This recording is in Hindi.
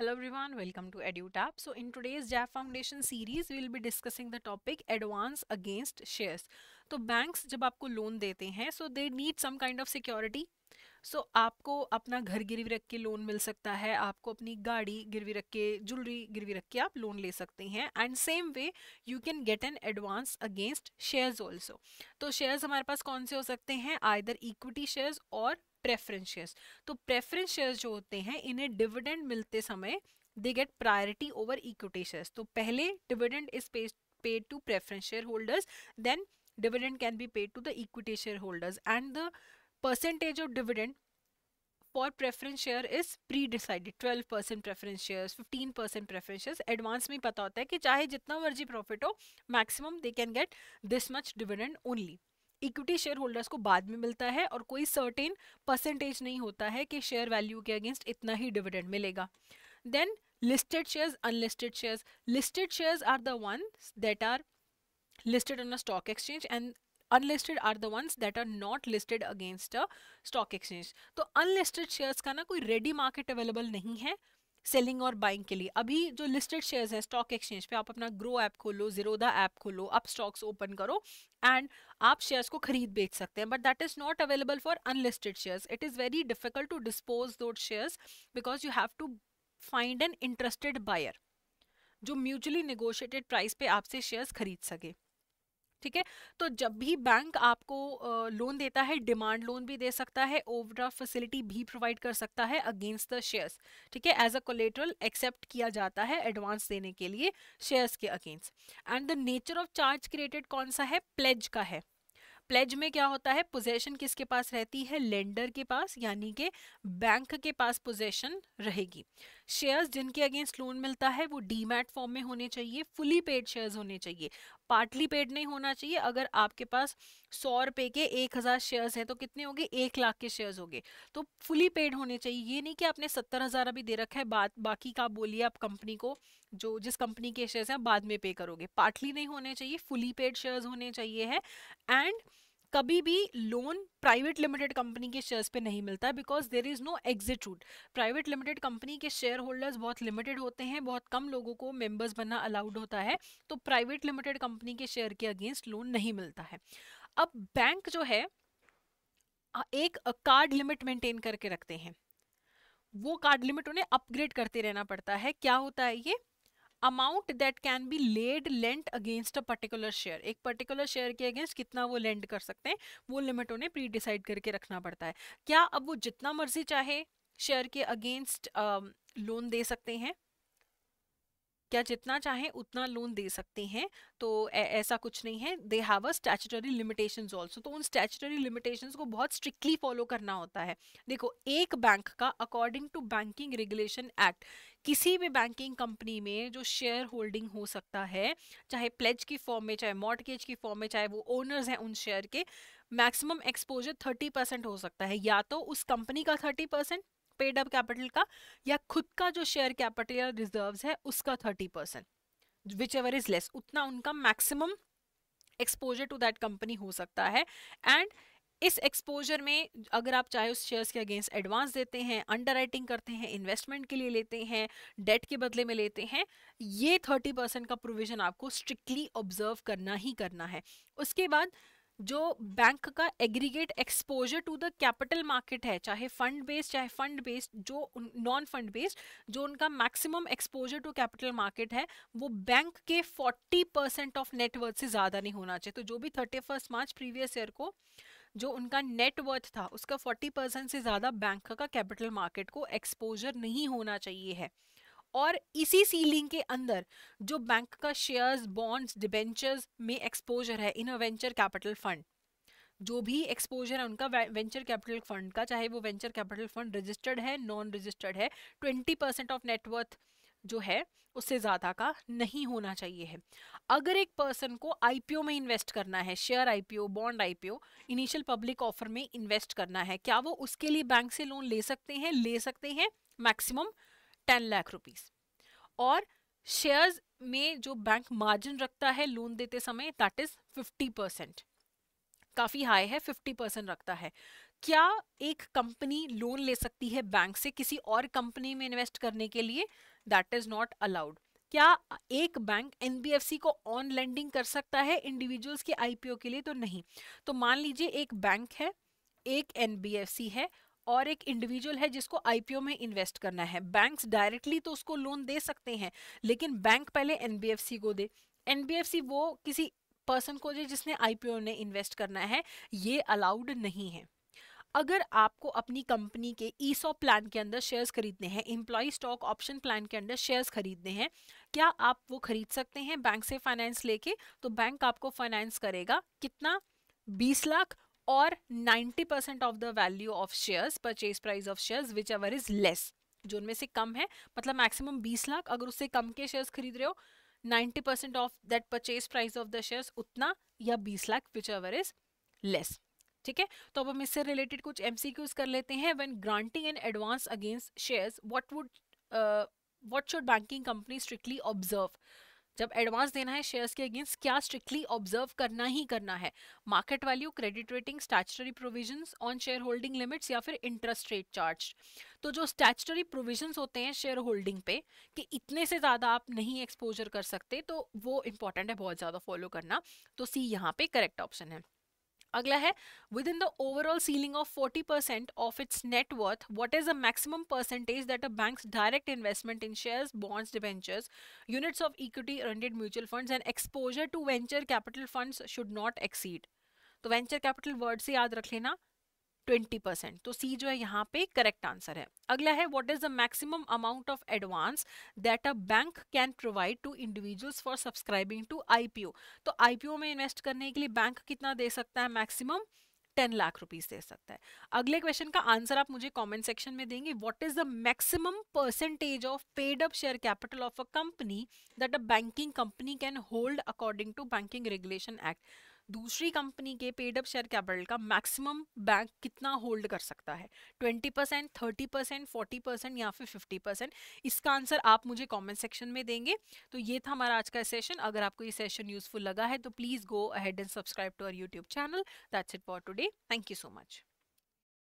Hello everyone, welcome to EduTap. So in today's JAF Foundation series, we will be discussing the topic advance against shares. तो banks जब आपको loan देते हैं, so they need some kind of security. So so, आपको अपना घर गिरवी रख के लोन मिल सकता है आपको अपनी गाड़ी गिरवी रख के ज्वेलरी गिरवी रख के आप लोन ले सकते हैं and same way you can get an advance against shares also तो शेयर्स हमारे पास कौन से हो सकते हैं आइदर इक्विटी शेयर्स और प्रेफरेंस शेयर्स तो प्रेफरेंस शेयर्स जो होते हैं, इन्हें डिविडेंड मिलते समय they get priority over equity shares तो पहले dividend is paid to preference share holders then dividend can be paid to the equity share holders and the percentage of dividend for preference share is pre decided twelve percent preference shares fifteen percent preference shares advance में पता होता है कि चाहे जितना मर्ज़ी प्रॉफिट हो maximum they can get this much dividend only equity share holders को बाद में मिलता है और कोई सर्टेन परसेंटेज नहीं होता है कि शेयर वैल्यू के अगेंस्ट इतना ही डिविडेंड मिलेगा। Then listed shares unlisted shares listed shares are the one that are listed on a stock exchange and unlisted are the ones that are not listed against a stock exchange तो अनलिस्टेड शेयर्स का ना कोई रेडी मार्केट अवेलेबल नहीं है। सेलिंग और बाइंग के लिए। अभी जो लिस्टेड शेयर्स हैं, स्टॉक एक्सचेंज पे आप अपना ग्रो ऐप खोलो जीरोदा ऐप खोलो, आप स्टॉक्स ओपन करो एंड आप शेयर्स को खरीद बेच सकते हैं। But that is not available for unlisted shares. It is very difficult to dispose those shares because you have to find an interested buyer जो म्यूचुअली नेगोशिएटेड प्राइस पे आपसे शेयर्स खरीद सके। ठीक है? तो जब भी बैंक आपको लोन देता है डिमांड लोन भी दे सकता है ओवरड्राफ्ट फैसिलिटी भी प्रोवाइड कर सकता है अगेंस्ट द शेयर्स ठीक है? एज अ कोलेट्रल एक्सेप्ट किया जाता है एडवांस देने के लिए शेयर्स के against and the nature of charge created कौन सा है? प्लेज का है। प्लेज में क्या होता है? पोजेशन किसके पास रहती है? लेंडर के पास, यानी कि बैंक के पास पोजेशन रहेगी। शेयर्स जिनके अगेंस्ट लोन मिलता है, वो डीमैट फॉर्म में होने चाहिए फुली पेड शेयर्स होने चाहिए। पार्टली पेड नहीं होना चाहिए। अगर आपके पास सौ रुपए के एक हज़ार शेयर्स हैं तो कितने होंगे? एक लाख के शेयर्स होंगे। तो फुली पेड होने चाहिए। ये नहीं कि आपने सत्तर हज़ार अभी दे रखा है बाद बाकी का बोलिए आप कंपनी को, जो जिस कंपनी के शेयर्स हैं बाद में पे करोगे। पार्टली नहीं होने चाहिए, फुली पेड शेयर्स होने चाहिए है। एंड कभी भी लोन प्राइवेट लिमिटेड कंपनी के शेयर्स पे नहीं मिलता है because there is no exit route private limited company के शेयर होल्डर्स बहुत लिमिटेड होते हैं, बहुत कम लोगों को मेंबर्स बनना अलाउड होता है तो प्राइवेट लिमिटेड कंपनी के शेयर के अगेंस्ट लोन नहीं मिलता है. अब बैंक जो है एक कार्ड लिमिट मेंटेन करके रखते हैं. वो कार्ड लिमिट उन्हें अपग्रेड करते रहना पड़ता है. क्या होता है ये? Amount that can be lend lent against a particular share एक पर्टिकुलर शेयर के अगेंस्ट कितना वो लेंड कर सकते हैं, वो लिमिट उन्हें प्री डिसाइड करके रखना पड़ता है। क्या अब वो जितना मर्ज़ी चाहे शेयर के अगेंस्ट लोन दे सकते हैं? क्या जितना चाहें उतना लोन दे सकते हैं। तो ऐसा कुछ नहीं है। They have a statutory limitations also तो उन स्टैचुटरी लिमिटेशंस को बहुत स्ट्रिक्टली फॉलो करना होता है। देखो, एक बैंक का according to banking regulation act किसी भी बैंकिंग कंपनी में जो शेयर होल्डिंग हो सकता है, चाहे प्लेज की फॉर्म में, चाहे मॉडकेज की फॉर्म में, चाहे वो ओनर्स हैं उन शेयर के मैक्सिमम एक्सपोजर थर्टी परसेंट हो सकता है। या तो उस कंपनी का thirty percent paid up capital का या खुद का जो शेयर कैपिटल या रिज़र्व है, उसका thirty percent whichever is less उतना उनका maximum exposure to that company हो सकता है। एंड इस एक्सपोजर में अगर आप चाहे उस शेयर्स के अगेंस्ट एडवांस देते हैं अंडर करते हैं इन्वेस्टमेंट के लिए लेते हैं डेट के बदले में लेते हैं, ये थर्टी परसेंट का प्रोविज़न आपको स्ट्रिक्टली ऑब्ज़र्व करना ही करना है। उसके बाद जो बैंक का aggregate exposure to the capital market है, चाहे फंड बेस्ड चाहे फंड बेस्ड जो नॉन फंड बेस्ड जो उनका maximum exposure to capital market है, वो बैंक के 40 परसेंट ऑफ़ नेटवर्थ से ज़्यादा नहीं होना चाहिए। तो जो भी thirty first March previous year को, जो उनका नेटवर्थ था, उसका 40 परसेंट से ज़्यादा बैंक का कैपिटल मार्केट को एक्सपोजर नहीं होना चाहिए है। और इसी सीलिंग के अंदर, जो बैंक का शेयर्स बॉन्ड्स डिबेंचर्स में एक्सपोजर है in a venture capital fund जो भी एक्सपोजर है, उनका वेंचर कैपिटल फंड का, चाहे वो वेंचर कैपिटल फंड रजिस्टर्ड है नॉन रजिस्टर्ड है twenty percent of net worth जो है, उससे ज़्यादा का नहीं होना चाहिए है। अगर एक पर्सन को आईपीओ में इन्वेस्ट करना है share IPO bond IPO initial public offer में इन्वेस्ट करना है, क्या वो उसके लिए बैंक से लोन ले सकते हैं? ले सकते हैं मैक्सिमम टेन लाख रुपीज़ और शेयर्स में जो बैंक मार्जिन रखता है लोन देते समय दैट इज़ फिफ्टी परसेंट काफ़ी हाई है फिफ्टी परसेंट रखता है। क्या एक कंपनी लोन ले सकती है बैंक से किसी और कंपनी में इन्वेस्ट करने के लिए? दैट इज़ नॉट अलाउड क्या एक बैंक एनबीएफसी को ऑन लेंडिंग कर सकता है इंडिविजुअल्स के आईपीओ के लिए? तो नहीं. तो मान लीजिए एक बैंक है, एक एनबीएफसी है और एक इंडिविजुअल है जिसको आईपीओ में इन्वेस्ट करना है। बैंक्स डायरेक्टली तो उसको लोन दे सकते हैं, लेकिन बैंक पहले एनबीएफसी को दे। एनबीएफसी वो किसी पर्सन को दे जिसने आईपीओ ने इन्वेस्ट करना है। ये अलाउड नहीं है। अगर आपको अपनी कंपनी के ईसॉ प्लान के अंदर शेयर्स खरीदने हैं एम्प्लॉय स्टॉक ऑप्शन प्लान के अंदर शेयर्स खरीदने हैं, क्या आप वो खरीद सकते हैं बैंक से फाइनेंस लेके? तो बैंक आपको फाइनेंस करेगा। कितना? 20 लाख और 90 percent of the value of shares purchase price of shares whichever is less जो उनमें से कम है मतलब मैक्सिमम 20 लाख, अगर उससे कम के शेयर्स खरीद रहे हो 90 percent of that purchase price of the shares उतना या 20 lakh whichever is less ठीक है? तो अब हम इससे रिलेटेड कुछ एमसीक्यूज कर लेते हैं। When granting an advance against shares what would what should banking company strictly observe जब एडवांस देना है शेयर्स के अगेंस्ट, क्या स्ट्रिक्टली ऑब्ज़र्व करना ही करना है? Market value, credit rating statutory provision on share holding limits या फिर इंटरेस्ट रेट चार्ज तो जो स्टैचुटरी प्रोविज़न होते हैं शेयर होल्डिंग पे, कि इतने से ज़्यादा आप नहीं एक्सपोजर कर सकते तो वो इंपॉर्टेंट है, बहुत ज़्यादा फॉलो करना। तो सी यहाँ पे करेक्ट ऑप्शन है। अगला है within the overall ceiling of 40 percent of its net worth what is the maximum percentage that a banks direct investment in shares bonds debentures units of equity oriented mutual funds and exposure to venture capital funds should not exceed तो वेंचर कैपिटल वर्ड से याद रख लेना। ट्वेंटी परसेंट तो सी जो है यहाँ पे करेक्ट आंसर है। अगला है what is the maximum amount of advance that a bank can provide to individuals for subscribing to IPO तो आईपीओ में इन्वेस्ट करने के लिए बैंक कितना दे सकता है? मैक्सिमम टेन लाख रुपीज़ दे सकता है। अगले क्वेश्चन का आंसर आप मुझे कमेंट सेक्शन में देंगे। What is the maximum percentage of paid up share capital of a company that a banking company can hold according to banking regulation act दूसरी कंपनी के पेड अप शेयर कैपिटल का मैक्सिमम बैंक कितना होल्ड कर सकता है? 20 percent, thirty percent, forty percent या फिर 50 परसेंट? इसका आंसर आप मुझे कमेंट सेक्शन में देंगे। तो ये था हमारा आज का सेशन। अगर आपको ये सेशन यूजफुल लगा है तो please go ahead and subscribe to our YouTube channel. That's it for today. Thank you so much.